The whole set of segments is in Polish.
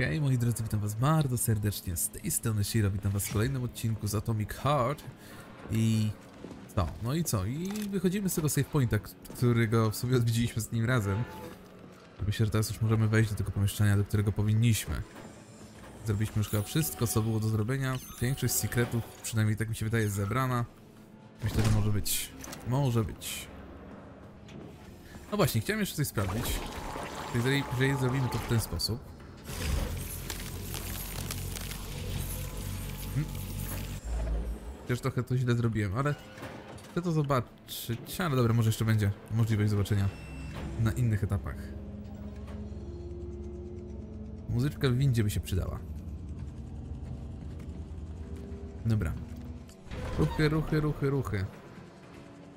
Hej moi drodzy, witam was bardzo serdecznie z tej strony Shiro, witam was w kolejnym odcinku z Atomic Heart i co? No i co? I wychodzimy z tego save pointa, którego w sumie odwiedziliśmy z nim razem. Myślę, że teraz już możemy wejść do tego pomieszczenia, do którego powinniśmy. Zrobiliśmy już chyba wszystko, co było do zrobienia. Większość sekretów, przynajmniej tak mi się wydaje, jest zebrana. Myślę, że może być. Może być. No właśnie, chciałem jeszcze coś sprawdzić. Jeżeli, jeżeli zrobimy to w ten sposób, Chociaż trochę to źle zrobiłem, ale chcę to zobaczyć. Ale dobra, może jeszcze będzie możliwość zobaczenia na innych etapach. Muzyczka w windzie by się przydała. Dobra. Ruchy, ruchy, ruchy, ruchy.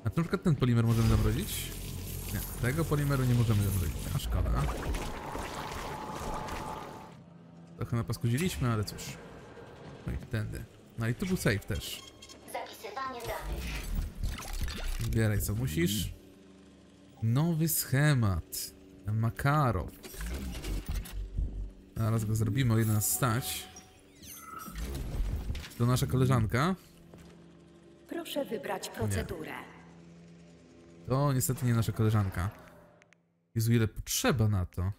A na przykład ten polimer możemy zamrozić? Nie, tego polimeru nie możemy zamrozić. A szkoda. Trochę napaskudziliśmy, ale cóż. No i tędy. No i tu był save też. Zbieraj co musisz. Nowy schemat. Makarow. Zaraz go zrobimy, o ile nas stać. To nasza koleżanka. Proszę wybrać procedurę. To niestety nie nasza koleżanka. Jezu, ile potrzeba na to.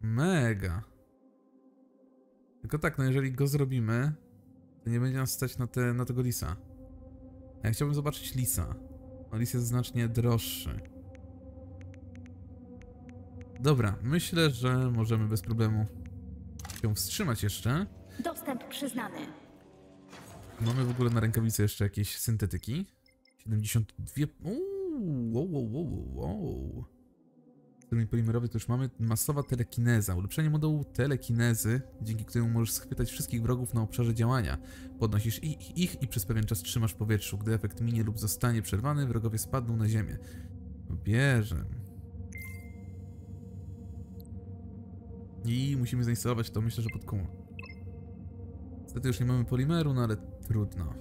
Mega. Tylko tak, no jeżeli go zrobimy, to nie będzie nas stać na, te, na tego lisa. A ja chciałbym zobaczyć lisa. No lis jest znacznie droższy. Dobra, myślę, że możemy bez problemu się wstrzymać jeszcze. Dostęp przyznany. Mamy w ogóle na rękawicy jeszcze jakieś syntetyki. 72... Uuu, wow, wow, wow, wow. Termin polimerowy to już mamy. Masowa telekineza. Ulepszenie modułu telekinezy, dzięki któremu możesz schwytać wszystkich wrogów na obszarze działania. Podnosisz ich, ich i przez pewien czas trzymasz w powietrzu. Gdy efekt minie lub zostanie przerwany, wrogowie spadną na ziemię. Bierze. I musimy zainstalować to, myślę, że pod komu. Niestety już nie mamy polimeru, no ale trudno.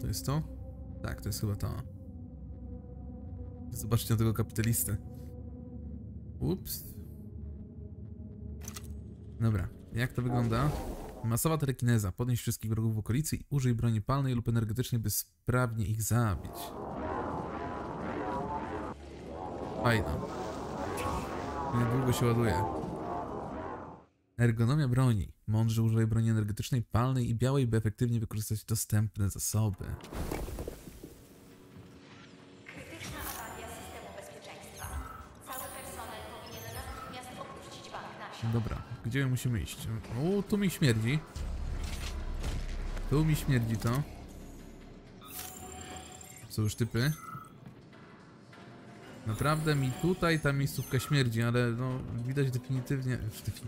To jest to? Tak, to jest chyba to. Zobaczcie na tego kapitalistę. Ups. Dobra, jak to wygląda? Masowa telekineza. Podnieś wszystkich wrogów w okolicy i użyj broni palnej lub energetycznej, by sprawnie ich zabić. Fajno. Niedługo się ładuje. Ergonomia broni. Mądrze używaj broni energetycznej, palnej i białej, by efektywnie wykorzystać dostępne zasoby. Dobra, gdzie my musimy iść? O, tu mi śmierdzi. Tu mi śmierdzi to. Są już typy. Naprawdę mi tutaj ta miejscówka śmierdzi, ale no widać definitywnie...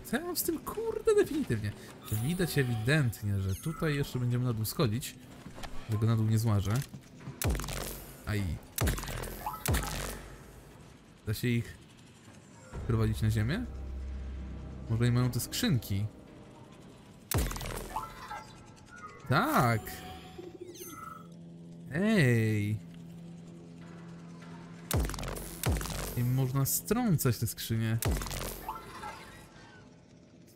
Co ja mam z tym kurde definitywnie? Widać ewidentnie, że tutaj jeszcze będziemy na dół schodzić. Tego na dół nie złażę. Aj. Da się ich prowadzić na ziemię? Może i mają te skrzynki. Tak. Ej. I można strącać te skrzynie.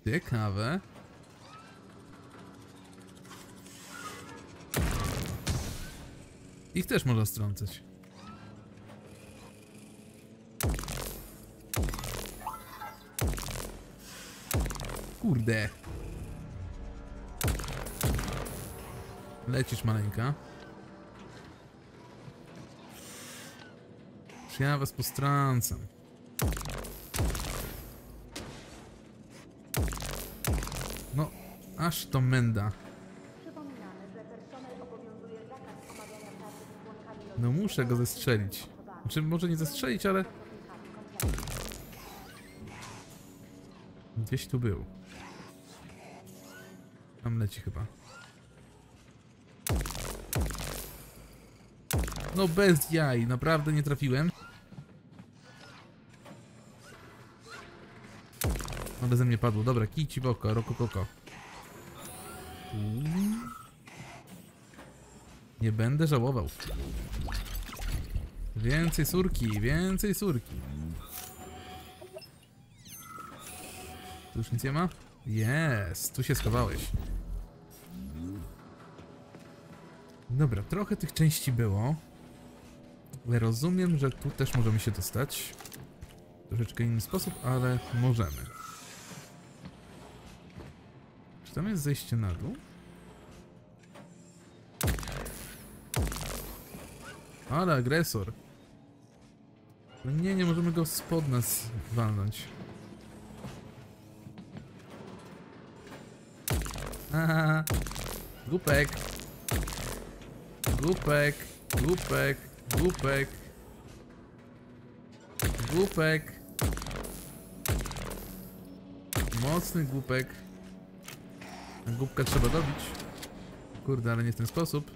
Ciekawe. Ich też można strącać. Kurde. Lecisz maleńka. Czy ja was postrącam? No, aż to menda. No muszę go zestrzelić. Znaczy, może nie zestrzelić, ale... Gdzieś tu był. Tam leci chyba. No bez jaj, naprawdę nie trafiłem. Ale ze mnie padło. Dobra, kici boko, rokokoko. Nie będę żałował. Więcej surki, więcej surki. Tu już nic nie ma? Jest, tu się schowałeś. Dobra, trochę tych części było. Ale rozumiem, że tu też możemy się dostać. Troszeczkę inny sposób, ale możemy. Czy tam jest zejście na dół? Ale agresor. Nie, nie możemy go spod nas walnąć. Głupek. Głupek. Głupek. Głupek. Głupek. Mocny głupek. Głupka trzeba dobić. Kurde, ale nie w ten sposób.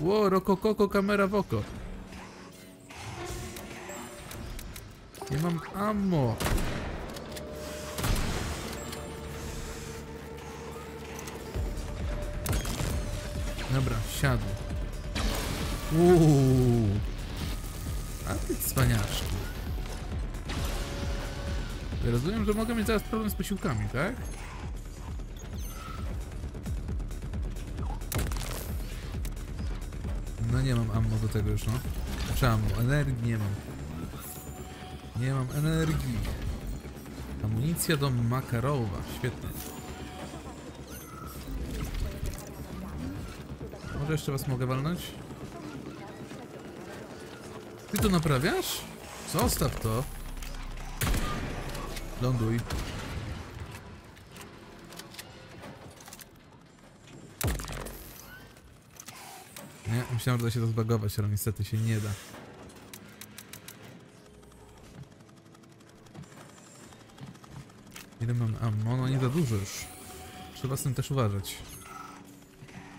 Ło, rokokoko, kamera w oko. Nie mam ammo. Dobra, siadł. Uuu. A ty cwaniaszku. Rozumiem, że mogę mieć zaraz problem z posiłkami, tak? No nie mam ammo do tego już, no. Czy ammo? Energii nie mam. Nie mam energii. Amunicja do Makarowa. Świetnie. Może jeszcze was mogę walnąć? Ty to naprawiasz? Zostaw to. Ląduj. Nie, myślałem, że da się to zbagować, ale niestety się nie da. Ile mam ammo? No nie za dużo już. Trzeba z tym też uważać.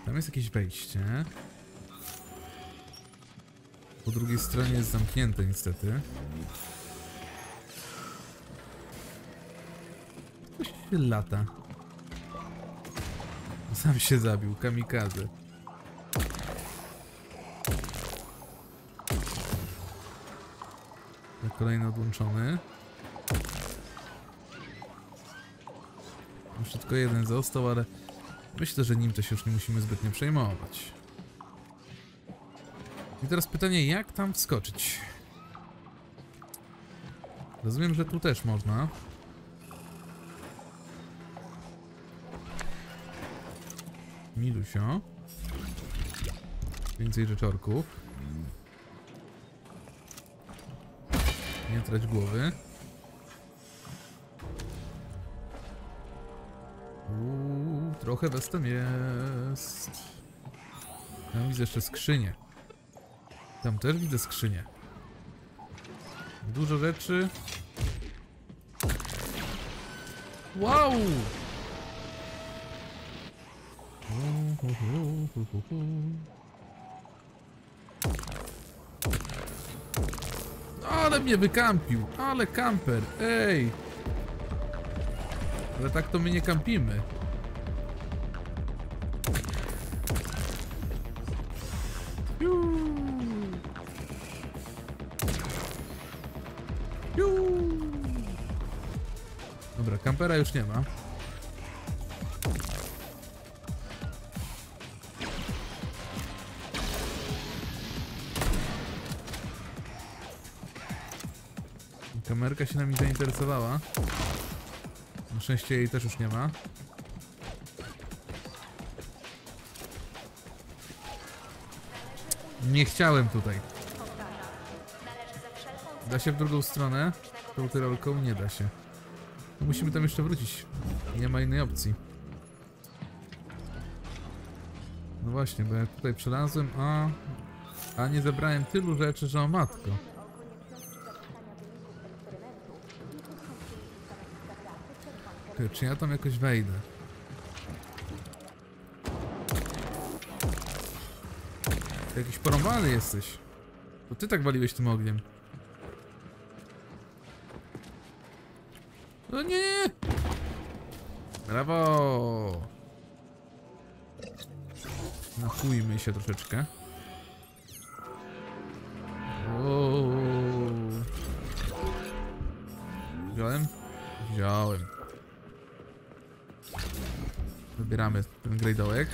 Tam jest jakieś wejście. Po drugiej stronie jest zamknięte niestety. Coś się lata. Sam się zabił, kamikaze. Kolejny odłączony. Jeszcze tylko jeden został, ale myślę, że nim to się już nie musimy zbytnio przejmować. I teraz pytanie, jak tam wskoczyć? Rozumiem, że tu też można. Milusio. Więcej rzeczorków. Nie trać głowy. Trochę was tam jest. Tam widzę jeszcze skrzynię. Tam też widzę skrzynię. Dużo rzeczy. Wow! Ale mnie wykampił, ale kamper, ej! Ale tak to my nie kampimy. Kampera już nie ma. Kamerka się nami zainteresowała. Na szczęście jej też już nie ma. Nie chciałem tutaj. Da się w drugą stronę? Tą tyrolką nie da się. Musimy tam jeszcze wrócić. Nie ma innej opcji. No właśnie, bo ja tutaj przelazłem, a... A nie zebrałem tylu rzeczy, że o matko. Czy ja tam jakoś wejdę? Ty jakiś porąbany jesteś. To ty tak waliłeś tym ogniem. No nie! Brawo! Nachujmy się troszeczkę. Wow. Wziąłem? Wziąłem. Wybieramy ten grejdołek.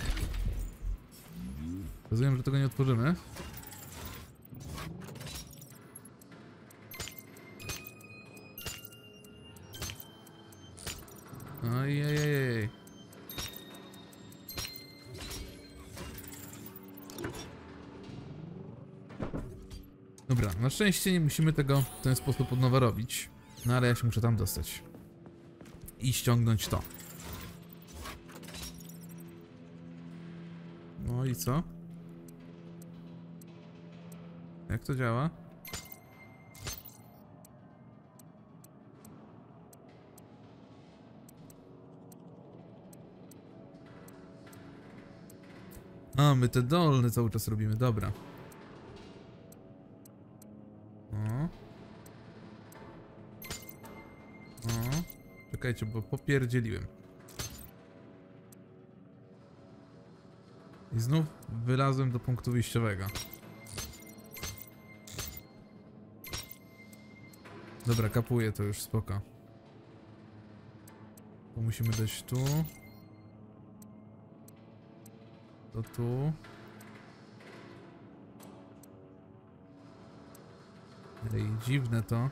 Rozumiem, że tego nie otworzymy. Ojej. Dobra, na szczęście nie musimy tego w ten sposób od nowa robić. No ale ja się muszę tam dostać. I ściągnąć to. No i co? Jak to działa? A, my te dolne cały czas robimy, dobra. O. O. Czekajcie, bo popierdzieliłem. I znów wylazłem do punktu wyjściowego. Dobra, kapuję to już, spoko. Musimy dojść tu. To tu. Ej, dziwne to.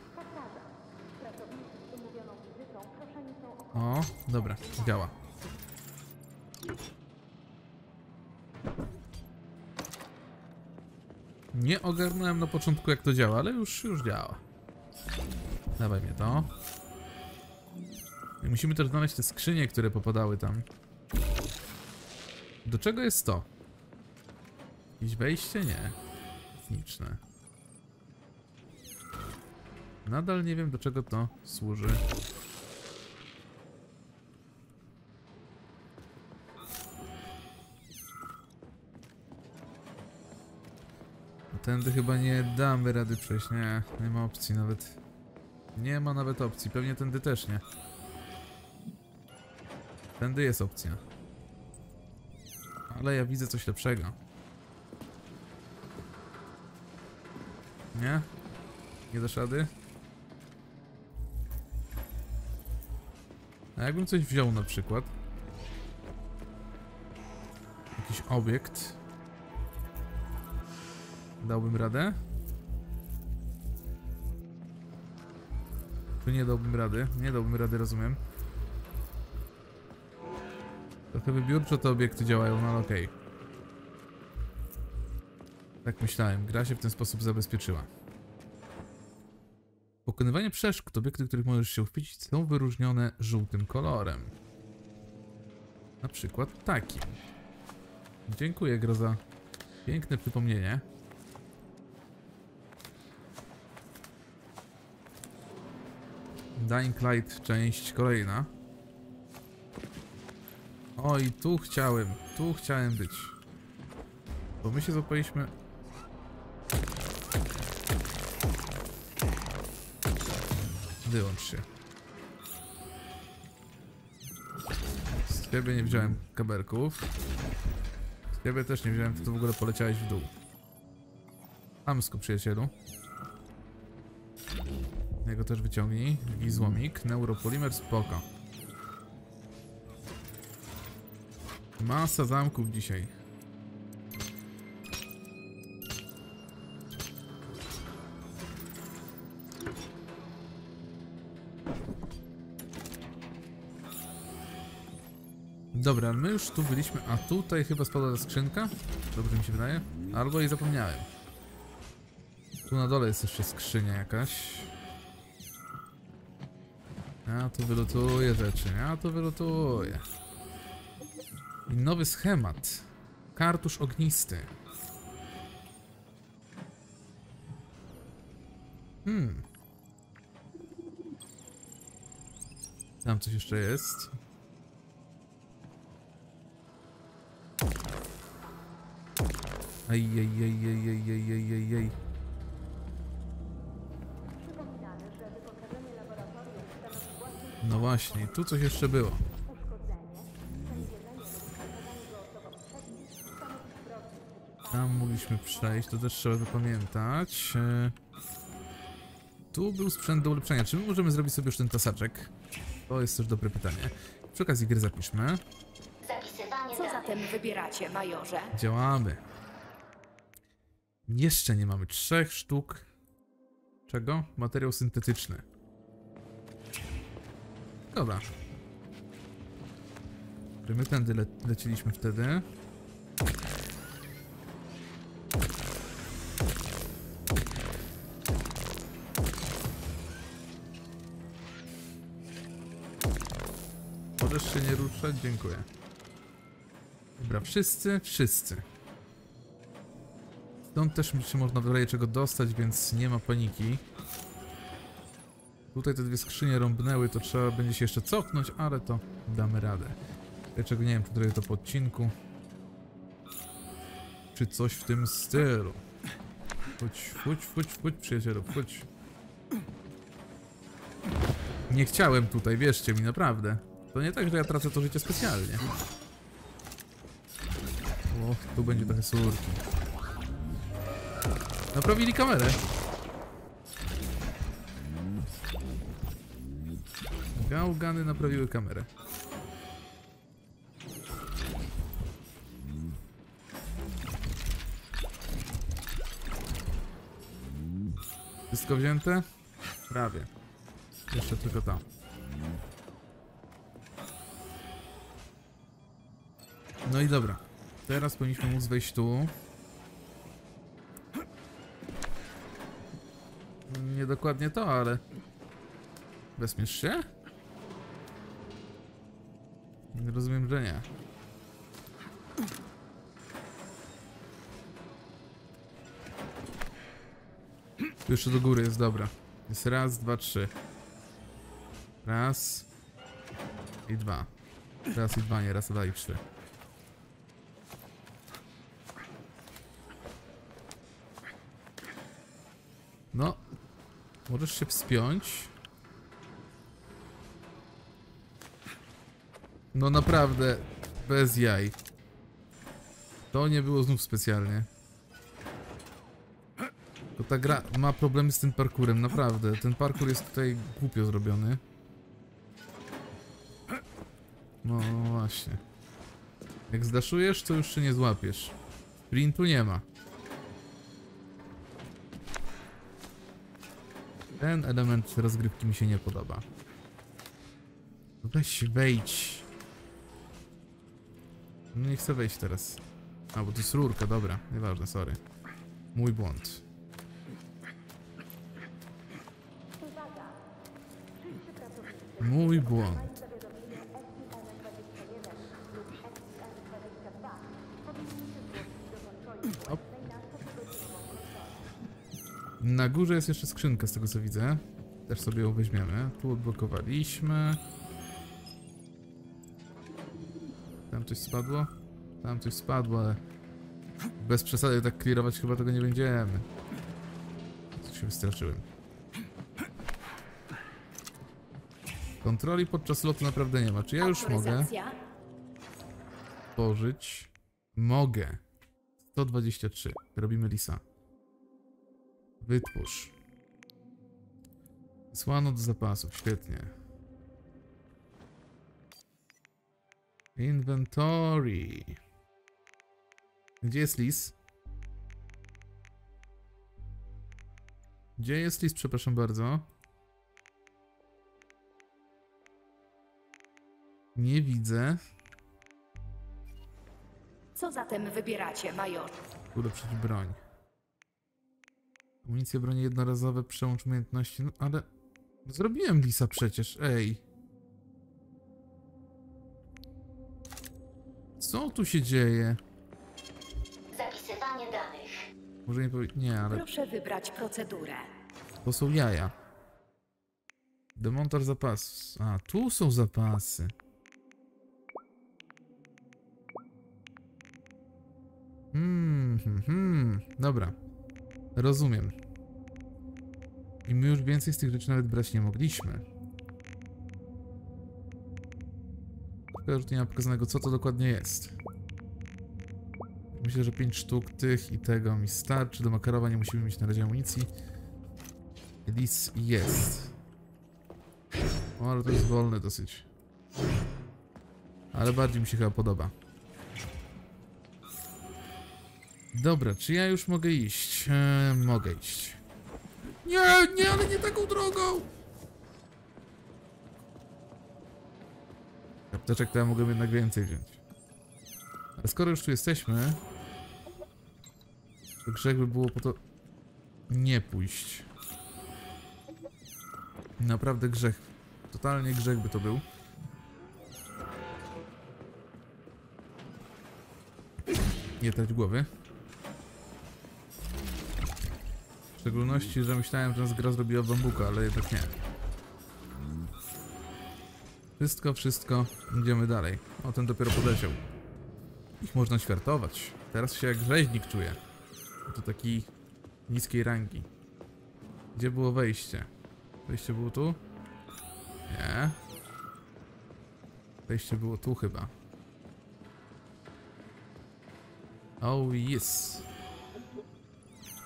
O, dobra, działa. Nie ogarnąłem na początku jak to działa, ale już, już działa. Dawaj mnie to. I musimy też znaleźć te skrzynie, które popadały tam. Do czego jest to? Jakieś wejście? Nie. Techniczne. Nadal nie wiem do czego to służy. Tędy chyba nie damy rady przejść, nie, nie ma opcji nawet. Nie ma nawet opcji, pewnie tędy też nie. Tędy jest opcja. Ale ja widzę coś lepszego. Nie? Nie dasz rady? A jakbym coś wziął na przykład? Jakiś obiekt. Dałbym radę? Tu nie dałbym rady. Nie dałbym rady, rozumiem. Trochę wybiórczo te obiekty działają, no ale okej. Tak myślałem, gra się w ten sposób zabezpieczyła. Pokonywanie przeszkód, obiekty, których możesz się uchwycić, są wyróżnione żółtym kolorem. Na przykład takim. Dziękuję, Gro, za piękne przypomnienie. Dying Light, część kolejna. Oj, tu chciałem, tu chciałem być. Bo my się złapaliśmy... Wyłącz się. Z ciebie nie wziąłem kabelków. Z ciebie też nie wziąłem, to tu w ogóle poleciałeś w dół. Amsko, przyjacielu. Jego też wyciągnij. I złomik. Neuropolimer, spoko. Masa zamków dzisiaj. Dobra, my już tu byliśmy, a tutaj chyba spadła ta skrzynka? Dobrze mi się wydaje? Albo jej zapomniałem. Tu na dole jest jeszcze skrzynia jakaś. Ja tu wylutuję rzeczy, ja tu wylutuję. Nowy schemat. Kartusz ognisty. Hmm. Tam coś jeszcze jest. Ej, ej, ej, ej, ej, ej, ej, ej, ej. No właśnie, tu coś jeszcze było. Tam mogliśmy przejść, to też trzeba zapamiętać. E, Tu był sprzęt do ulepszenia. Czy my możemy zrobić sobie już ten tasaczek? To jest też dobre pytanie. Przy okazji gry zapiszmy. Zapisywanie Co zatem wybieracie, majorze? Działamy. Jeszcze nie mamy trzech sztuk. Czego? Materiał syntetyczny. Dobra. Czy my tędy le leciliśmy wtedy? Dziękuję. Dobra, wszyscy, wszyscy. Stąd też się można w razie czego dostać, więc nie ma paniki. Tutaj te dwie skrzynie rąbnęły, to trzeba będzie się jeszcze cofnąć, ale to damy radę. Dlaczego nie wiem, czy zrobię to po odcinku. Czy coś w tym stylu. Chodź, chodź, chodź, chodź, przyjacielu, chodź. Nie chciałem tutaj, wierzcie mi, naprawdę. To nie tak, że ja tracę to życie specjalnie. O, tu będzie trochę surki. Naprawili kamerę. Gałgany naprawiły kamerę. Wszystko wzięte? Prawie. Jeszcze tylko to. No i dobra. Teraz powinniśmy móc wejść tu. Nie dokładnie to, ale... Wezmiesz się? Rozumiem, że nie. Tu jeszcze do góry jest, dobra. Jest raz, dwa, trzy. Raz. I dwa. Raz i dwa, nie raz, dwa i trzy. No. Możesz się wspiąć. No naprawdę, bez jaj. To nie było znów specjalnie. To ta gra ma problemy z tym parkurem, naprawdę. Ten parkur jest tutaj głupio zrobiony. No właśnie. Jak zdaszujesz, to już się nie złapiesz. Sprintu nie ma. Ten element rozgrywki mi się nie podoba. Weź, wejdź. No nie chcę wejść teraz. A, bo to jest rurka, dobra. Nieważne, sorry. Mój błąd. Mój błąd. Na górze jest jeszcze skrzynka z tego co widzę. Też sobie ją weźmiemy. Tu odblokowaliśmy. Tam coś spadło? Tam coś spadło, ale bez przesady tak clearować chyba tego nie będziemy. Co się wystraszyłem. Kontroli podczas lotu naprawdę nie ma. Czy ja już mogę tworzyć? Mogę. 123. Robimy lisa. Wytwórz. Wysłano do zapasów. Świetnie. Inventory. Gdzie jest lis? Gdzie jest lis, przepraszam bardzo? Nie widzę. Co zatem wybieracie, majorze? Ulepszyć broń. Amunicja broni jednorazowe, przełącz umiejętności. No ale. Zrobiłem lisa przecież, ej. Co tu się dzieje? Zapisywanie danych. Może nie powie... Nie, ale Proszę wybrać procedurę. to są jaja. Demontaż zapasów. A, tu są zapasy. Hmm, hmm, hmm. Dobra. Rozumiem. I my już więcej z tych rzeczy nawet brać nie mogliśmy. Szkoda, że tu nie ma pokazanego, co to dokładnie jest. Myślę, że 5 sztuk tych i tego mi starczy. Do makarowa nie musimy mieć na razie amunicji. Lis jest. O, ale to jest wolne dosyć. Ale bardziej mi się chyba podoba. Dobra, czy ja już mogę iść? E, mogę iść. Nie, nie, ale nie taką drogą! Apteczek to ja mogę jednak więcej wziąć. Ale skoro już tu jesteśmy, to grzech by było po to nie pójść. Naprawdę grzech. Totalnie grzech by to był. Nie dać głowy. W szczególności, że myślałem, że nas gra zrobiła bambuka, ale jednak nie. Wszystko, wszystko. Idziemy dalej. O, ten dopiero podleciał. Ich można świartować. Teraz się jak rzeźnik czuję. To taki niskiej rangi. Gdzie było wejście? Wejście było tu? Nie. Wejście było tu chyba. Oh yes.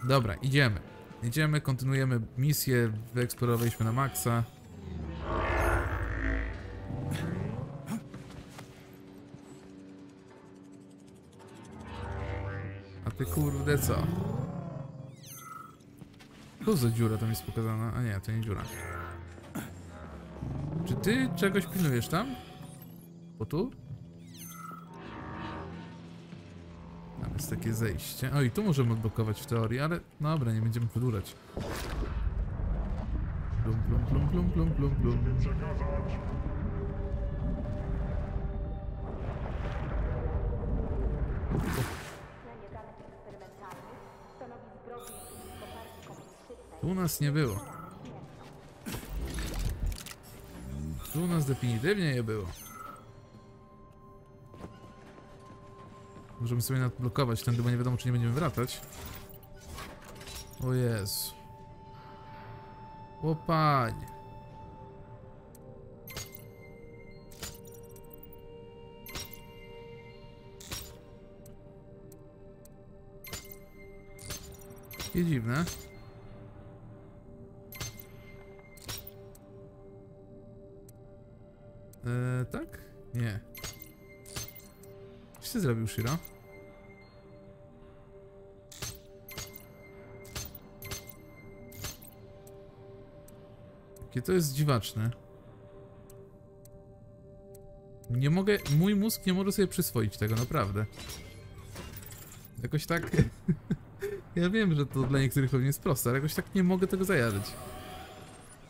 Dobra, idziemy. Idziemy, kontynuujemy misję. Wyeksplorowaliśmy na maksa. A ty kurde co? Co za dziura tam jest pokazana? A nie, to nie dziura. Czy ty czegoś pilnujesz tam? Bo tu? Jest takie zejście. O i tu możemy odblokować w teorii, ale dobra, nie będziemy przedłużać. Plum, plum, plum, plum, plum, plum, plum. Tu nas nie było. Tu nas definitywnie nie było. Możemy sobie nadblokować ten, bo nie wiadomo, czy nie będziemy wracać. O Jezu. O panie. Takie dziwne. Eee, tak? Nie. Co zrobił, Shiro? Jakie to jest dziwaczne. Nie mogę, mój mózg nie może sobie przyswoić tego, naprawdę. Jakoś tak... ja wiem, że to dla niektórych pewnie jest proste, ale jakoś tak nie mogę tego zajarzyć.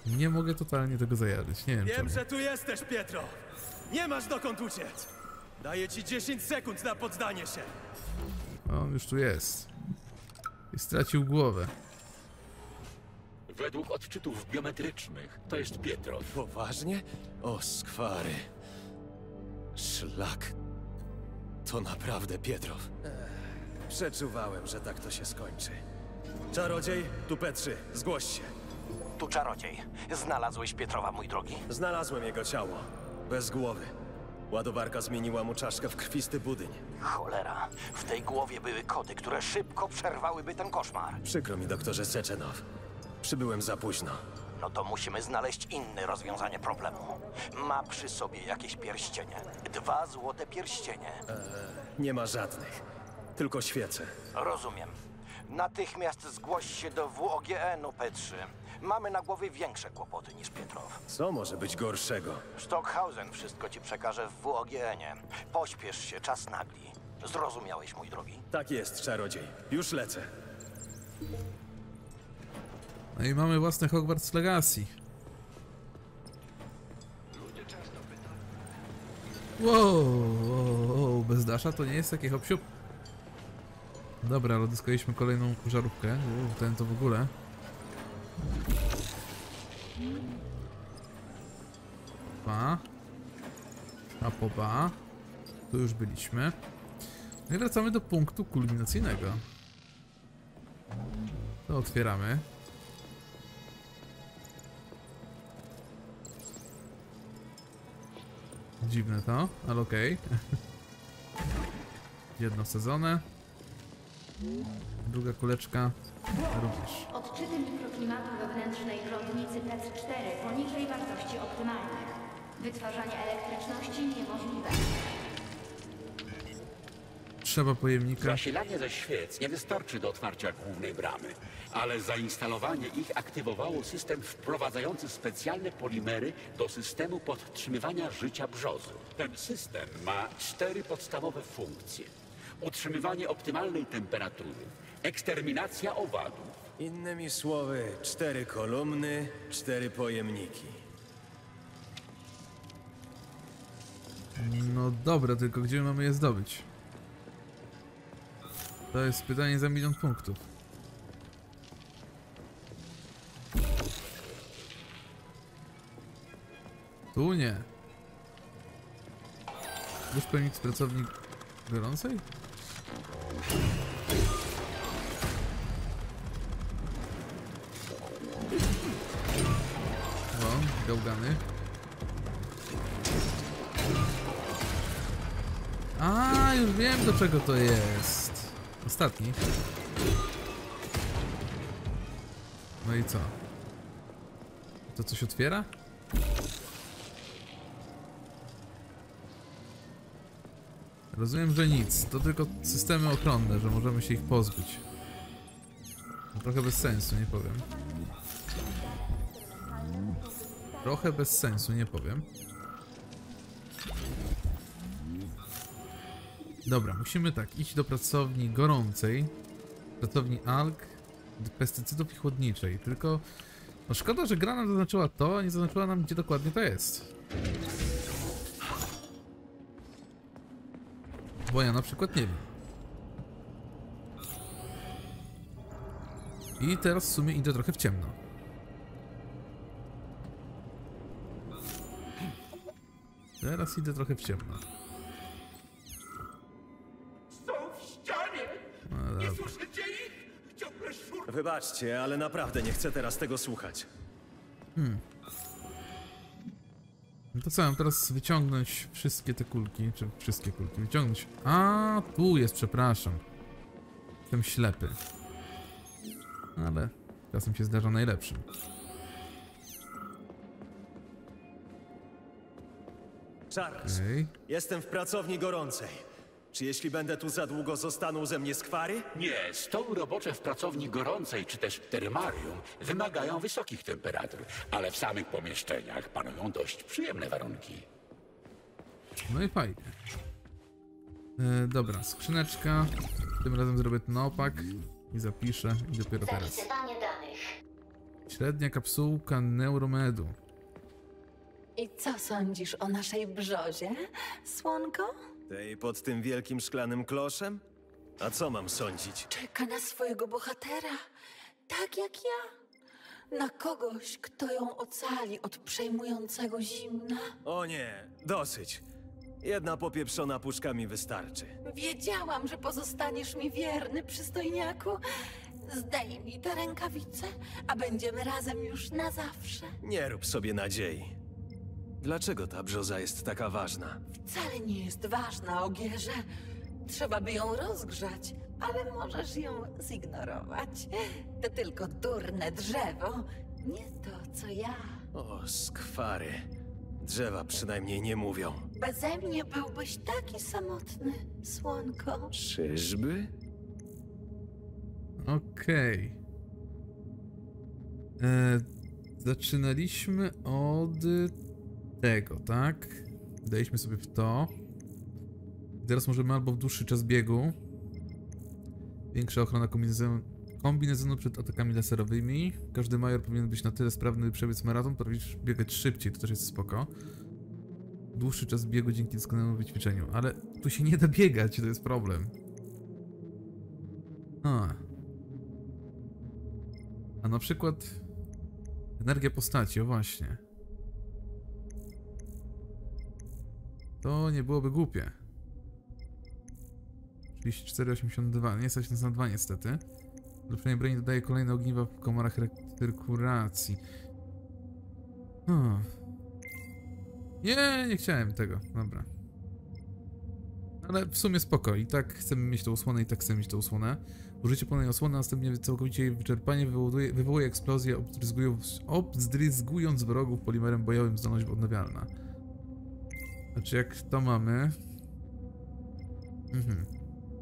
Nie mogę totalnie tego zajarzyć, nie wiem Wiem, czemu. że tu jesteś, Pietro! Nie masz dokąd uciec! Daję ci 10 sekund na poddanie się! On już tu jest. I stracił głowę. Według odczytów biometrycznych to jest Pietro. Poważnie? O, skwary. Szlak. To naprawdę Pietrow. Przeczuwałem, że tak to się skończy. Czarodziej, tu Petrzy, zgłoś się. Tu czarodziej. Znalazłeś Pietrowa, mój drogi? Znalazłem jego ciało. Bez głowy. Ładowarka zmieniła mu czaszkę w krwisty budyń. Cholera. W tej głowie były kody, które szybko przerwałyby ten koszmar. Przykro mi, doktorze Seczenow. Przybyłem za późno. No to musimy znaleźć inne rozwiązanie problemu. Ma przy sobie jakieś pierścienie. Dwa złote pierścienie. Nie ma żadnych. Tylko świece. Rozumiem. Natychmiast zgłoś się do WOGN-u, Petrzy. Mamy na głowie większe kłopoty niż Pietrow. Co może być gorszego? Stockhausen wszystko ci przekaże w WOGN-ie. Pośpiesz się, czas nagli. Zrozumiałeś, mój drogi? Tak jest, czarodziej. Już lecę. No i mamy własne Hogwarts Legacy. Wow, wow, wow, bez dasza to nie jest takie hop -siup. Dobra, ale odzyskaliśmy kolejną żarówkę. Wow, ten to w ogóle. Ba. A po ba. Tu już byliśmy. No i wracamy do punktu kulminacyjnego. To otwieramy. Dziwne to, ale okej. Jedno sezonę. druga kuleczka również. Odczyty mikroklimatu wewnętrznej prądnicy PEC-4 poniżej wartości optymalnych. Wytwarzanie elektryczności niemożliwe. Trzeba pojemnika. Zasilanie ze świec nie wystarczy do otwarcia głównej bramy, ale zainstalowanie ich aktywowało system wprowadzający specjalne polimery do systemu podtrzymywania życia brzozu. Ten system ma cztery podstawowe funkcje. Utrzymywanie optymalnej temperatury, eksterminacja owadów, Innymi słowy, cztery kolumny, cztery pojemniki. No dobra, tylko gdzie mamy je zdobyć? To jest pytanie za milion punktów. Tu nie. Już pełnić pracownik gorącej? O, gałgany. A, już wiem do czego to jest. Ostatni. No i co? To coś otwiera? Rozumiem, że nic. To tylko systemy ochronne, że możemy się ich pozbyć. Trochę bez sensu, nie powiem. Trochę bez sensu, nie powiem. Dobra, musimy tak, iść do pracowni gorącej, pracowni alg, pestycydów i chłodniczej, tylko no szkoda, że gra nam zaznaczyła to, a nie zaznaczyła nam, gdzie dokładnie to jest. Bo ja na przykład nie wiem. I teraz w sumie idę trochę w ciemno. Teraz idę trochę w ciemno. Wybaczcie, ale naprawdę nie chcę teraz tego słuchać. No to co, mam teraz wyciągnąć wszystkie te kulki, czy wszystkie kulki, wyciągnąć... A, tu jest, przepraszam. Jestem ślepy. Ale czasem się zdarza najlepszym. Charles, Okej. jestem w pracowni gorącej. Czy jeśli będę tu za długo, zostaną ze mnie skwary? Nie, stoły robocze w pracowni gorącej czy też termarium wymagają wysokich temperatur, ale w samych pomieszczeniach panują dość przyjemne warunki. No i fajnie. E, dobra, skrzyneczka. Tym razem zrobię ten opak i zapiszę i dopiero teraz. Zapisywanie danych. Średnia kapsułka Neuromedu. I co sądzisz o naszej brzozie, słonko? Tej pod tym wielkim szklanym kloszem? A co mam sądzić? Czeka na swojego bohatera, tak jak ja. Na kogoś, kto ją ocali od przejmującego zimna. O nie, dosyć. Jedna popieprzona puszka mi wystarczy. Wiedziałam, że pozostaniesz mi wierny, przystojniaku. Zdejmij te rękawice, a będziemy razem już na zawsze. Nie rób sobie nadziei. Dlaczego ta brzoza jest taka ważna? Wcale nie jest ważna, Ogierze. Trzeba by ją rozgrzać, ale możesz ją zignorować. To tylko durne drzewo, nie to, co ja. O, skwary. Drzewa przynajmniej nie mówią. Beze mnie byłbyś taki samotny, słonko. Czyżby? Okej. E, Zaczynaliśmy od tego, tak? Daliśmy sobie w to. Teraz możemy albo w dłuższy czas biegu. Większa ochrona kombinezonu, kombinezonu przed atakami laserowymi. Każdy major powinien być na tyle sprawny, by przebiec maraton, potrafisz biegać szybciej, to też jest spoko. Dłuższy czas biegu dzięki doskonałemu wyćwiczeniu, ale tu się nie da biegać, to jest problem. A. A na przykład energia postaci, o właśnie. To nie byłoby głupie. 34,82. Nie stać na 2 niestety. Ulepszenie broni dodaje kolejne ogniwa w komorach recyrkulacji. O. Nie, nie chciałem tego. Dobra. Ale w sumie spoko. I tak chcemy mieć tą osłonę, i tak chcemy mieć tą osłonę. Użycie pełnej osłony, następnie całkowicie jej wyczerpanie wywołuje, wywołuje eksplozję, obdryzgując, obdryzgując wrogów polimerem bojowym zdolność odnawialna. Znaczy jak to mamy... Mhm.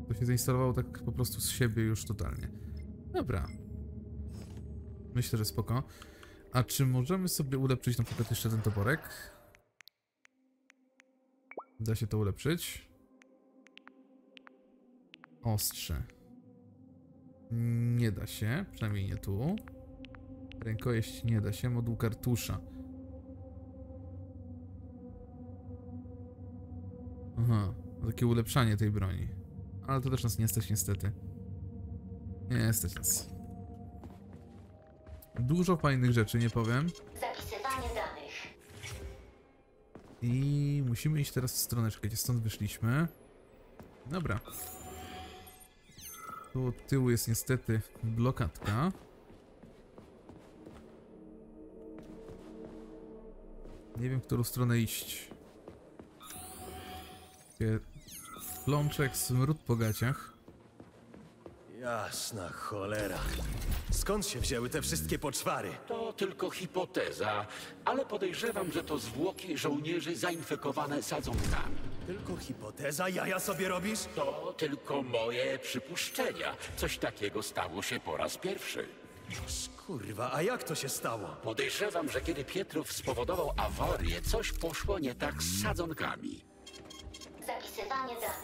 To się zainstalowało tak po prostu z siebie już totalnie. Dobra. Myślę, że spoko. A czy możemy sobie ulepszyć na przykład jeszcze ten toporek? Da się to ulepszyć. Ostrze. Nie da się, przynajmniej nie tu. Rękojeść nie da się, moduł kartusza. Aha, takie ulepszanie tej broni. Ale to też nas nie stać niestety. Nie stać nas. Dużo fajnych rzeczy, nie powiem. Zapisywanie danych. I musimy iść teraz w stronę, czekajcie, stąd wyszliśmy. Dobra. Tu od tyłu jest niestety blokadka. Nie wiem, w którą stronę iść. Takie Plączek, smród po gaciach. Jasna cholera. Skąd się wzięły te wszystkie poczwary? To tylko hipoteza, ale podejrzewam, że to zwłoki żołnierzy zainfekowane sadzonkami. Tylko hipoteza, jaja sobie robisz? To tylko moje przypuszczenia. Coś takiego stało się po raz pierwszy. Kurwa, a jak to się stało? Podejrzewam, że kiedy Pietrów spowodował awarię, coś poszło nie tak z sadzonkami. Danych.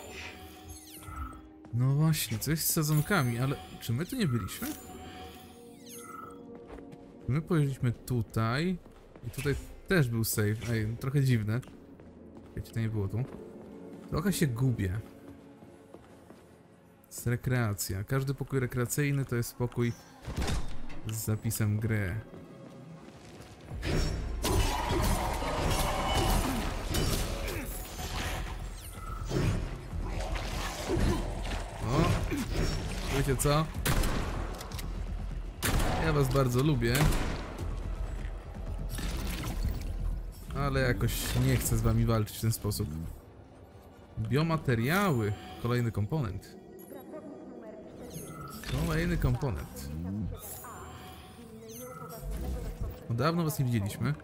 No właśnie, coś z sadzonkami, ale czy my tu nie byliśmy? My pojechaliśmy tutaj i tutaj też był save. Ej, trochę dziwne. Wiecie, to nie było tu. Trochę się gubię. Z rekreacja. Każdy pokój rekreacyjny to jest pokój z zapisem gry. Wiecie co? Ja was bardzo lubię. Ale jakoś nie chcę z wami walczyć w ten sposób. Biomateriały. Kolejny komponent. Kolejny komponent. No, dawno was nie widzieliśmy.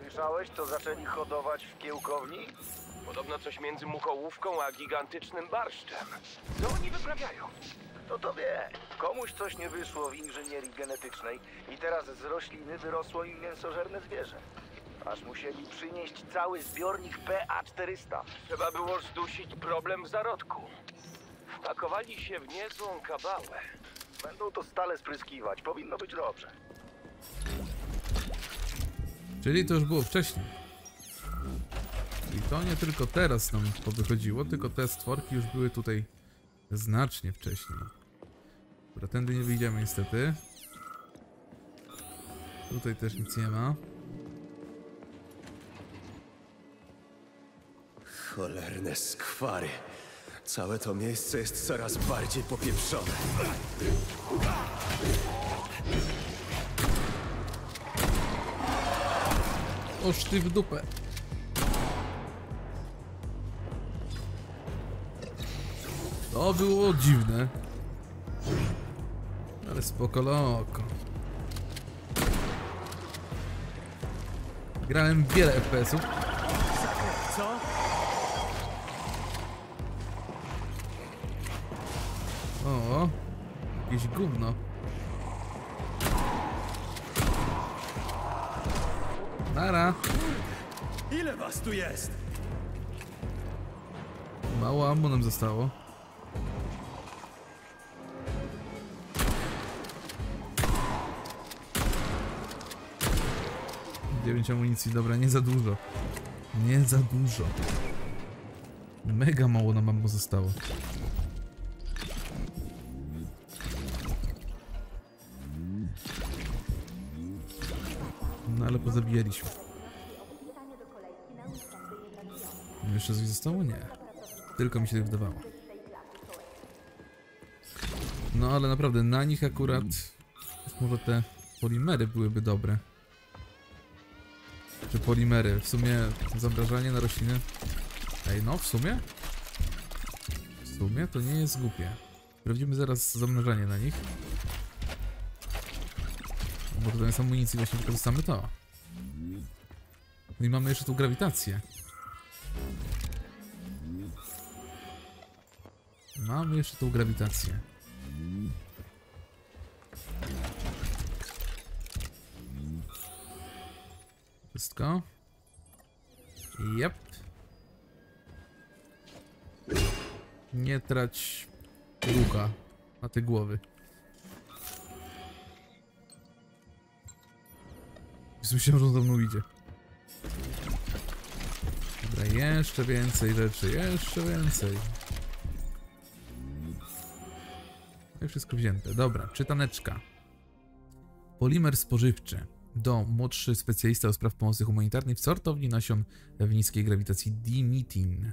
Słyszałeś, co zaczęli hodować w kiełkowni? Podobno coś między muchołówką a gigantycznym barszczem. Co oni wyprawiają? Kto to wie? Komuś coś nie wyszło w inżynierii genetycznej i teraz z rośliny wyrosło im mięsożerne zwierzę. Aż musieli przynieść cały zbiornik PA400. Trzeba było zdusić problem w zarodku. Wpakowali się w niezłą kabałę. Będą to stale spryskiwać. Powinno być dobrze. Czyli to już było wcześniej. I to nie tylko teraz nam wychodziło, tylko te stworki już były tutaj znacznie wcześniej. Dobra, tędy nie wyjdziemy niestety. Tutaj też nic nie ma. Cholerne skwary. Całe to miejsce jest coraz bardziej popieprzone. Oż ty w dupę. To było dziwne. Ale spoko loko. Grałem wiele FPS-ów. Co? O, jakieś gówno. Nara. Ile was tu jest? Mało ammo nam zostało. Dziewięć amunicji, dobra, nie za dużo. Nie za dużo. Mega mało nam ammo zostało. No ale pozabijaliśmy. Jeszcze coś zostało? Nie. Tylko mi się tak wydawało. No ale naprawdę na nich akurat może te polimery byłyby dobre. Czy polimery? W sumie zamrażanie na rośliny Ej, no w sumie? W sumie to nie jest głupie. Sprawdzimy zaraz zamnażanie na nich. Bo to jest amunicji, właśnie wykorzystamy to. No i mamy jeszcze tu grawitację. Mamy jeszcze tą grawitację. Wszystko? Yep. Nie trać łuka na te głowy. Myślałem, że za mną idzie. Dobra, jeszcze więcej rzeczy, jeszcze więcej. No i wszystko wzięte. Dobra, czytaneczka. Polimer spożywczy. Do młodszy specjalista do spraw pomocy humanitarnej w sortowni nasion w niskiej grawitacji Dimitin.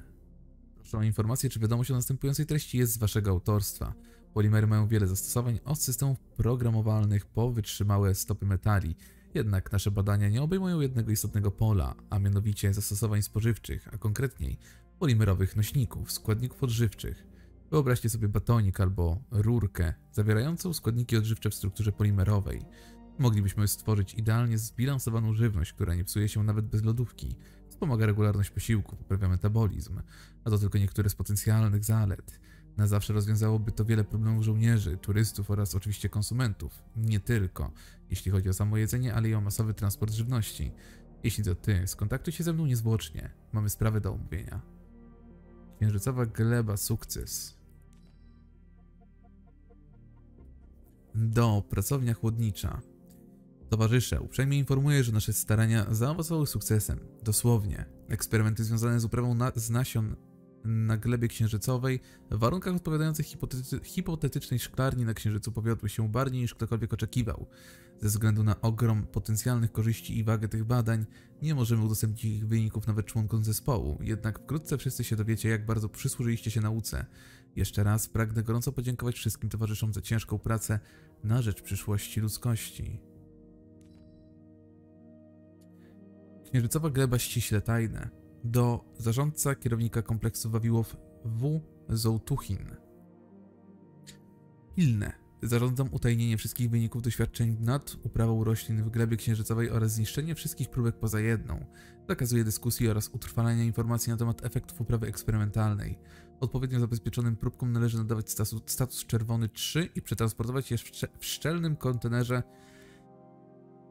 Proszę o informację, czy wiadomość o następującej treści jest z waszego autorstwa. Polimery mają wiele zastosowań, od systemów programowalnych po wytrzymałe stopy metali. Jednak nasze badania nie obejmują jednego istotnego pola, a mianowicie zastosowań spożywczych, a konkretniej polimerowych nośników, składników odżywczych. Wyobraźcie sobie batonik albo rurkę zawierającą składniki odżywcze w strukturze polimerowej. Moglibyśmy stworzyć idealnie zbilansowaną żywność, która nie psuje się nawet bez lodówki. Wspomaga regularność posiłku, poprawia metabolizm, a to tylko niektóre z potencjalnych zalet. Na zawsze rozwiązałoby to wiele problemów żołnierzy, turystów oraz oczywiście konsumentów. Nie tylko, jeśli chodzi o samo jedzenie, ale i o masowy transport żywności. Jeśli to ty, skontaktuj się ze mną niezwłocznie. Mamy sprawę do omówienia. Księżycowa gleba, sukces. Do, pracownia chłodnicza. Towarzysze, uprzejmie informuję, że nasze starania zaowocowały sukcesem. Dosłownie. Eksperymenty związane z uprawą na, z nasion na glebie księżycowej w warunkach odpowiadających hipotety hipotetycznej szklarni na księżycu powiodły się bardziej niż ktokolwiek oczekiwał. Ze względu na ogrom potencjalnych korzyści i wagę tych badań, nie możemy udostępnić ich wyników nawet członkom zespołu, jednak wkrótce wszyscy się dowiecie, jak bardzo przysłużyliście się nauce. Jeszcze raz pragnę gorąco podziękować wszystkim towarzyszom za ciężką pracę na rzecz przyszłości ludzkości. Księżycowa gleba ściśle tajne. Do zarządca kierownika kompleksu Wawiłow W. Zołtuchin. Pilne. Zarządzam utajnienie wszystkich wyników doświadczeń nad uprawą roślin w glebie księżycowej oraz zniszczenie wszystkich próbek poza jedną. Zakazuję dyskusji oraz utrwalania informacji na temat efektów uprawy eksperymentalnej. Odpowiednio zabezpieczonym próbkom należy nadawać status, status czerwony 3 i przetransportować je w szczelnym kontenerze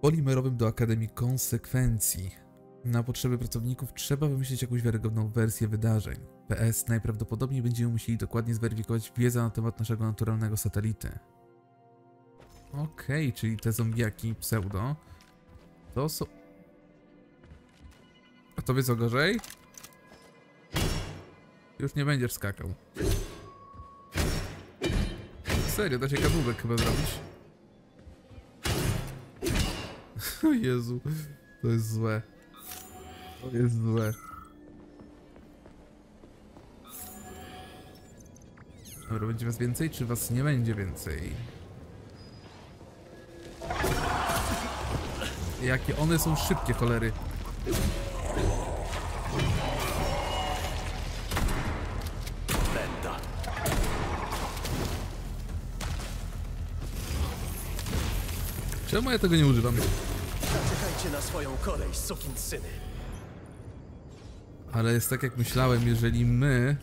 polimerowym do Akademii Konsekwencji. Na potrzeby pracowników trzeba wymyślić jakąś wiarygodną wersję wydarzeń. PS najprawdopodobniej będziemy musieli dokładnie zweryfikować wiedzę na temat naszego naturalnego satelity. Okej, okay, czyli te zombiaki pseudo to są... A tobie co gorzej? Już nie będziesz skakał. Serio, da się kadłubek chyba zrobić. Jezu, to jest złe. To jest złe. Dobra, będzie was więcej, czy was nie będzie więcej? Jakie one są szybkie, cholery. Czemu ja tego nie używam? Zaczekajcie na swoją kolej, syny. Ale jest tak jak myślałem, jeżeli my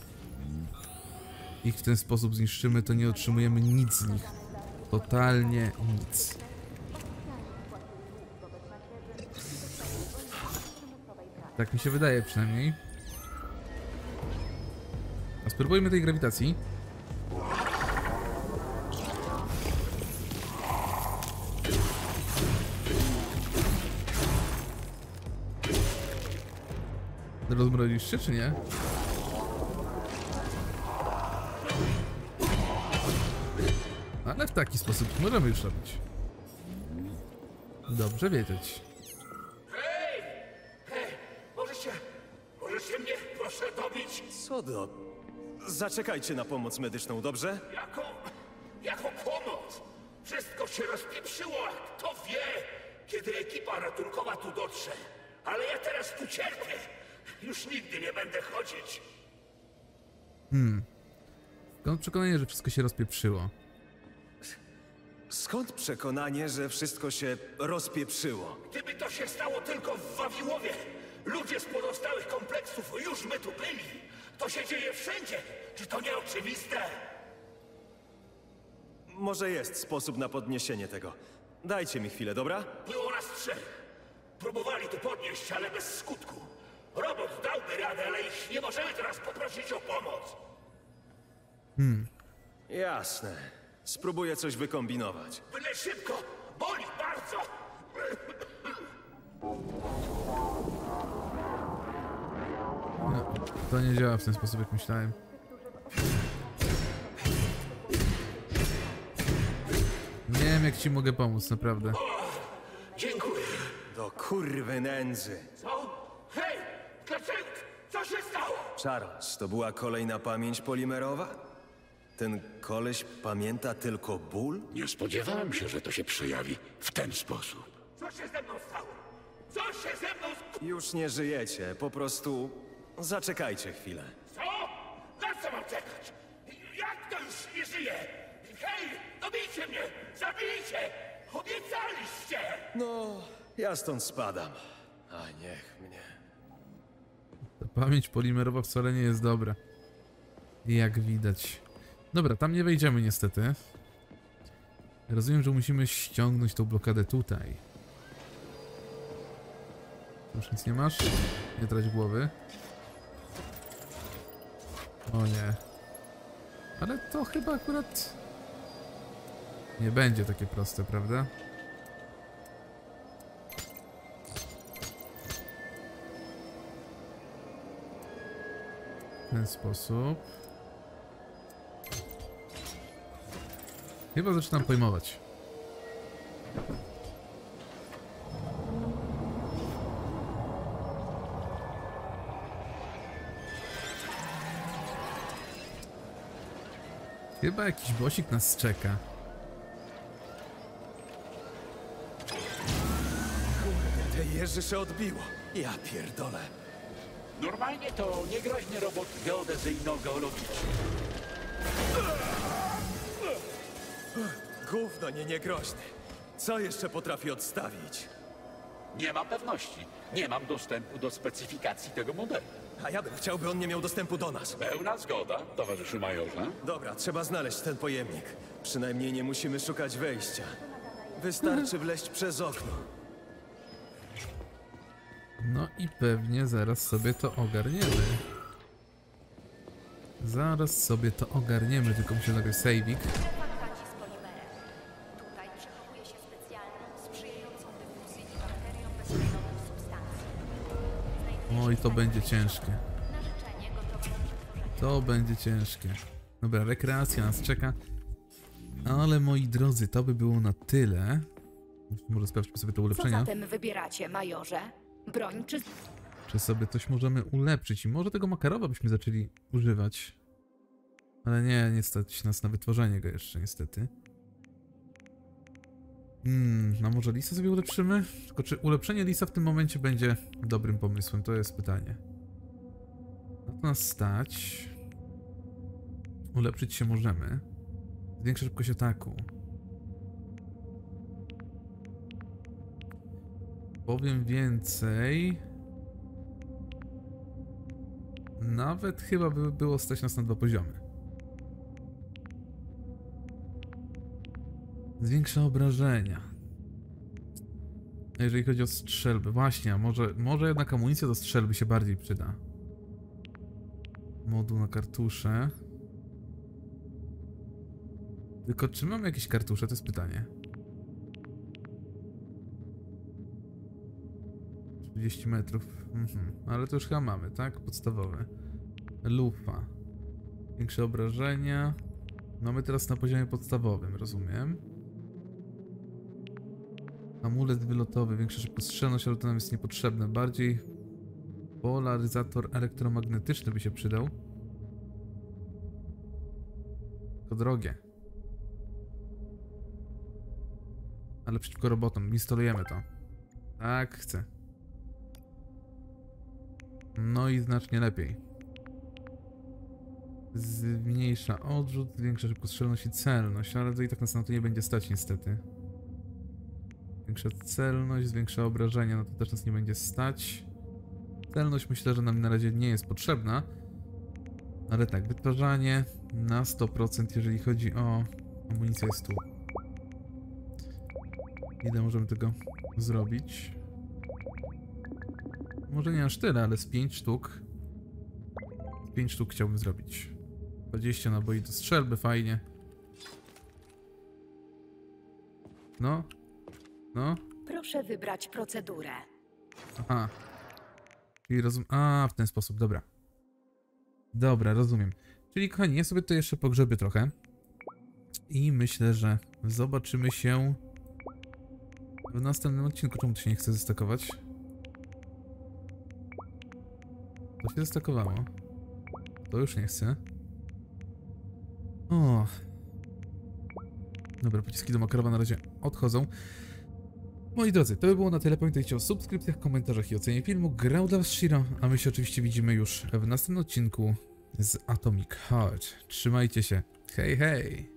ich w ten sposób zniszczymy, to nie otrzymujemy nic z nich. Totalnie nic. Tak mi się wydaje przynajmniej. A spróbujmy tej grawitacji. Rozmrozisz się, czy nie? Ale w taki sposób możemy już robić. Dobrze wiedzieć. Hej! Hej! Możecie... Możecie mnie proszę dobić? Co do... Zaczekajcie na pomoc medyczną, dobrze? Jaką... Jaką pomoc? Wszystko się rozpieprzyło, kto wie, kiedy ekipa ratunkowa tu dotrze. Ale ja teraz tu cierpię. Już nigdy nie będę chodzić. Skąd przekonanie, że wszystko się rozpieprzyło? Skąd przekonanie, że wszystko się rozpieprzyło? Gdyby to się stało tylko w Wawiłowie, ludzie z pozostałych kompleksów już by tu byli. To się dzieje wszędzie. Czy to nie oczywiste? Może jest sposób na podniesienie tego. Dajcie mi chwilę, dobra? Było nas trzech. Próbowali tu podnieść, ale bez skutku. Robot dałby radę, ale ich nie możemy teraz poprosić o pomoc. Jasne. Spróbuję coś wykombinować. Byle szybko, boli bardzo. No, to nie działa w ten sposób, jak myślałem. Nie wiem, jak ci mogę pomóc, naprawdę. Dziękuję. Do kurwy nędzy. Co? Charles, to była kolejna pamięć polimerowa? Ten koleś pamięta tylko ból? Nie spodziewałem się, że to się przejawi w ten sposób. Co się ze mną stało? Co się ze mną... Już nie żyjecie, po prostu zaczekajcie chwilę. Co? Na co mam czekać? Jak to już nie żyje? Hej, dobijcie mnie! Zabijcie! Obiecaliście! No, ja stąd spadam. A niech pamięć polimerowa wcale nie jest dobra. Jak widać. Dobra, tam nie wejdziemy niestety. Rozumiem, że musimy ściągnąć tą blokadę tutaj. Już nic nie masz? Nie trać głowy. O nie. Ale to chyba akurat... Nie będzie takie proste, prawda? Ten sposób. Chyba zaczynam pojmować. Chyba jakiś bosik nas czeka. Te jeży się odbiło. Ja pierdolę. Normalnie to niegroźny robot geodezyjno-geologiczny. Gówno nie niegroźny. Co jeszcze potrafi odstawić? Nie mam pewności. Nie mam dostępu do specyfikacji tego modelu. A ja bym chciał, by on nie miał dostępu do nas. Pełna zgoda, towarzyszu majorze. Dobra, trzeba znaleźć ten pojemnik. Przynajmniej nie musimy szukać wejścia. Wystarczy wleźć przez okno. No i pewnie zaraz sobie to ogarniemy. Zaraz sobie to ogarniemy, tylko muszę nagrać saveik. Faktaci z polimerem. Tutaj przechowuje się specjalną, sprzyjającą dyfuzji i bakteriom bezkrwiowych substancji. Znajduje Oj, to będzie ciężkie. To będzie ciężkie. Dobra, rekreacja nas czeka. Ale moi drodzy, to by było na tyle. Może sprawdźmy sobie te Co ulepszenia. zatem wybieracie, majorze? Broń czy Czy sobie coś możemy ulepszyć? I może tego makarowa byśmy zaczęli używać. Ale nie, nie stać nas na wytworzenie go jeszcze, niestety. Hmm, no może lisa sobie ulepszymy? Tylko czy ulepszenie lisa w tym momencie będzie dobrym pomysłem? To jest pytanie. Na to nas stać. Ulepszyć się możemy. Zwiększa szybkość ataku. Powiem więcej. Nawet chyba by było stać nas na dwa poziomy. Zwiększa obrażenia. Jeżeli chodzi o strzelby, właśnie, a może, może jednak amunicja do strzelby się bardziej przyda. Moduł na kartusze. Tylko czy mam jakieś kartusze? To jest pytanie. 30 metrów. Mhm. Ale to już chyba mamy, tak? Podstawowe. Lufa. Większe obrażenia. Mamy teraz na poziomie podstawowym, rozumiem. Amulet wylotowy, większa szybkostrzelność, ale to nam jest niepotrzebne. Bardziej polaryzator elektromagnetyczny by się przydał. To drogie. Ale przeciwko robotom. Instalujemy to. Tak, chcę. No i znacznie lepiej. Zmniejsza odrzut, zwiększa szybkostrzelność i celność, ale to i tak nas na to nie będzie stać niestety. Zwiększa celność, zwiększa obrażenia, no to też nas nie będzie stać. Celność myślę, że nam na razie nie jest potrzebna. Ale tak, wytwarzanie na 100%, jeżeli chodzi o amunicję jest tu. Ile możemy tego zrobić? Może nie aż tyle, ale z 5 sztuk. Z 5 sztuk chciałbym zrobić. 20 naboi do strzelby, fajnie. No. No. Proszę wybrać procedurę. Aha. Czyli rozum... A, w ten sposób, dobra. Dobra, rozumiem. Czyli kochani, ja sobie to jeszcze pogrzebię trochę. I myślę, że zobaczymy się w następnym odcinku. Czemu to się nie chce zestakować? To się zestakowało. To już nie chce. O. Dobra, pociski do Makarowa na razie odchodzą. Moi drodzy, to by było na tyle. Pamiętajcie o subskrypcjach, komentarzach i ocenie filmu. Grał dla was Shiro, a my się oczywiście widzimy już w następnym odcinku z Atomic Heart. Trzymajcie się. Hej, hej!